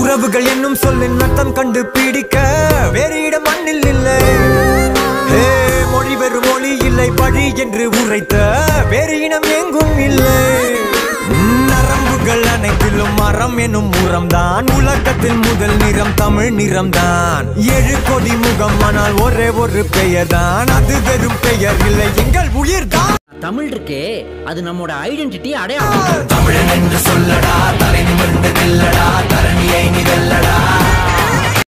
உறவுகள் என்னும் சொல்லின் அர்த்தம் கண்டு பிடிக்க வேறு இடம் மண்ணில் இல்லை. மொழி வெறும் மொழி இல்லை பழி என்று உரைத்த வேறு இனம் எங்கும் இல்லை. நரம்புகள் அனைத்திலும் மரம் எனும் உரம்தான். உலகத்தில் முதல் நிறம் தமிழ் நிறம்தான். ஏழு கோடி முகம் ஆனால் ஒரே ஒரு பெயர்தான். அது வெறும் பெயர் இல்லை எங்கள் உயிர்தான். தமிழ் இருக்கே அது நம்மோட ஐடென்டிட்டி அடையாளம். தமிழன் என்று சொல்ல